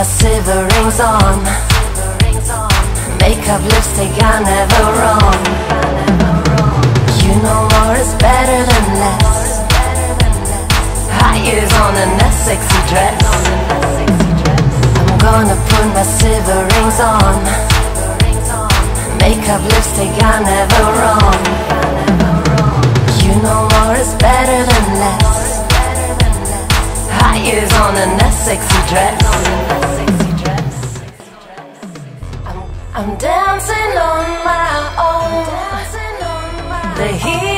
my silver rings on. Makeup, lipstick, I never wrong. You know more is better than less. High heels on and sexy dress. I'm gonna put my silver rings on. Makeup, lipstick, I never wrong. You know more is better than less. High heels on and sexy dress. I'm, I'm dancing on my own. The heat.